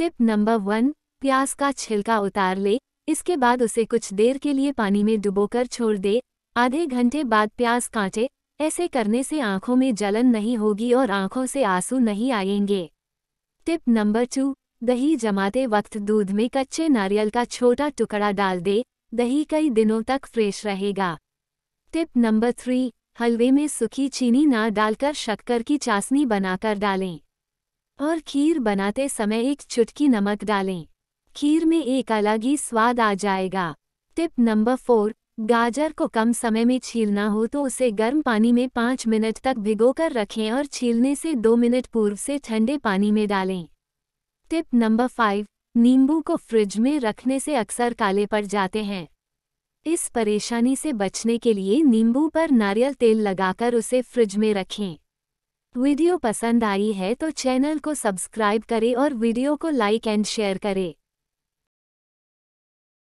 Tip number one, प्याज का छिलका उतार ले। इसके बाद उसे कुछ देर के लिए पानी में डुबोकर छोड़ दे। आधे घंटे बाद प्याज काटे। ऐसे करने से आँखों में जलन नहीं होगी और आँखों से आँसू नहीं आएँगे। टिप नंबर टू, दही जमाते वक्त दूध में कच्चे नारियल का छोटा टुकड़ा डाल दे। दही कई दिनों तक फ्रेश रहेगा। टिप नंबर थ्री, हलवे में सूखी चीनी ना डालकर शक्कर की चाशनी बनाकर डालें। और खीर बनाते समय एक चुटकी नमक डालें। खीर में एक अलग ही स्वाद आ जाएगा। टिप नंबर फोर, गाजर को कम समय में छीलना हो तो उसे गर्म पानी में पाँच मिनट तक भिगोकर रखें और छीलने से दो मिनट पूर्व से ठंडे पानी में डालें। टिप नंबर फाइव, नींबू को फ्रिज में रखने से अक्सर काले पड़ जाते हैं। इस परेशानी से बचने के लिए नींबू पर नारियल तेल लगाकर उसे फ्रिज में रखें। वीडियो पसंद आई है तो चैनल को सब्सक्राइब करें और वीडियो को लाइक एंड शेयर करें।